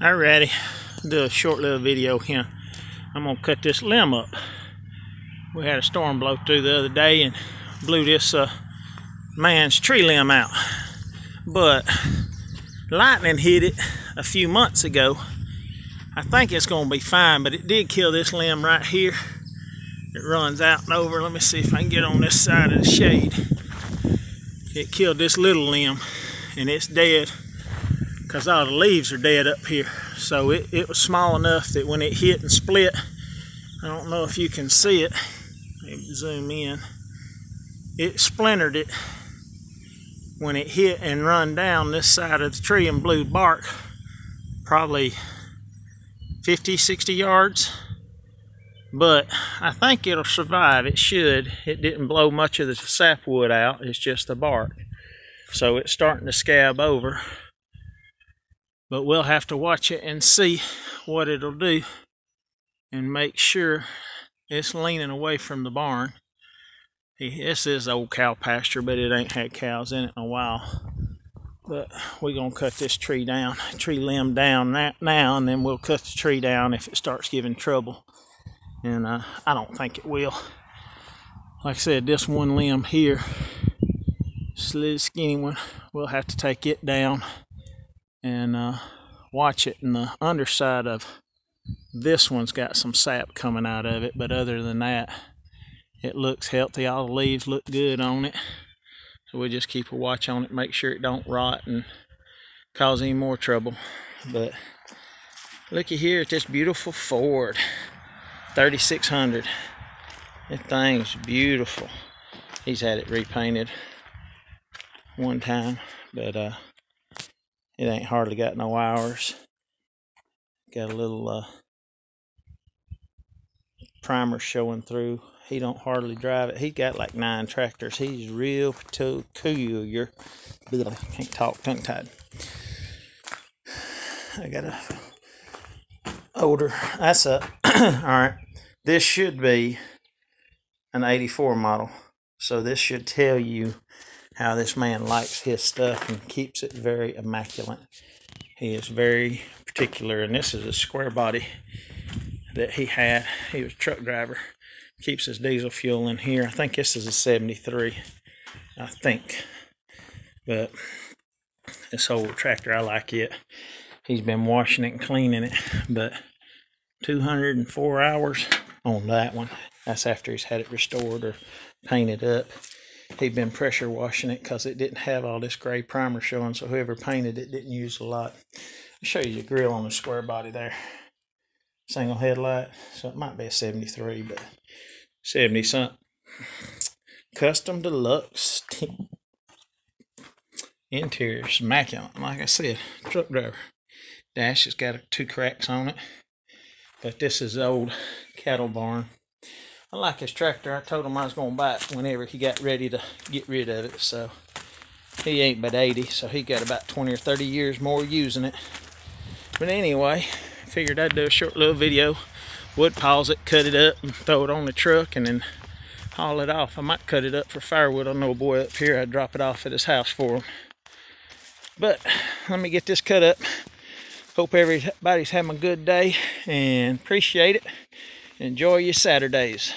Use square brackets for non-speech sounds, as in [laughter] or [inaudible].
Alrighty, do a short little video here. I'm gonna cut this limb up. We had a storm blow through the other day and blew this uh, man's tree limb out. But lightning hit it a few months ago. I think it's gonna be fine, but it did kill this limb right here. It runs out and over. Let me see if I can get on this side of the shade. It killed this little limb and it's dead because all the leaves are dead up here. So it, it was small enough that when it hit and split, I don't know if you can see it, maybe zoom in, it splintered it when it hit and run down this side of the tree and blew bark probably 50, 60 yards. But I think it'll survive. It should. It didn't blow much of the sapwood out. It's just the bark. So it's starting to scab over but we'll have to watch it and see what it'll do and make sure it's leaning away from the barn. This is old cow pasture, but it ain't had cows in it in a while. But we're going to cut this tree down, tree limb down now, and then we'll cut the tree down if it starts giving trouble. And uh, I don't think it will. Like I said, this one limb here, this little skinny one, we'll have to take it down and uh, watch it. And the underside of this one's got some sap coming out of it, but other than that, it looks healthy. All the leaves look good on it. So we'll just keep a watch on it, make sure it don't rot and cause any more trouble. But looky here at this beautiful Ford 3600. That thing's beautiful. He's had it repainted one time, but uh, it ain't hardly got no hours. Got a little uh, primer showing through. He don't hardly drive it. He got like nine tractors. He's real peculiar. Can't talk tongue tied. I got a older. That's a [clears throat] all right. This should be an 84 model. So this should tell you how this man likes his stuff and keeps it very immaculate. He is very particular, and this is a square body that he had. He was a truck driver. Keeps his diesel fuel in here. I think this is a 73. I think. But this old tractor, I like it. He's been washing it and cleaning it, but 204 hours on that one. That's after he's had it restored or painted up he'd been pressure washing it because it didn't have all this gray primer showing. So whoever painted it didn't use a lot. I'll show you the grill on the square body there. Single headlight. So it might be a 73, but 70 something. Custom deluxe. Interior's immaculate. Like I said, truck driver. Dash has got two cracks on it. But this is old cattle barn. I like his tractor. I told him I was going to buy it whenever he got ready to get rid of it. So he ain't but 80, so he got about 20 or 30 years more using it. But anyway, figured I'd do a short little video. Wood piles it, cut it up, and throw it on the truck, and then haul it off. I might cut it up for firewood. I know a boy up here. I'd drop it off at his house for him. But let me get this cut up. Hope everybody's having a good day and appreciate it enjoy your Saturdays.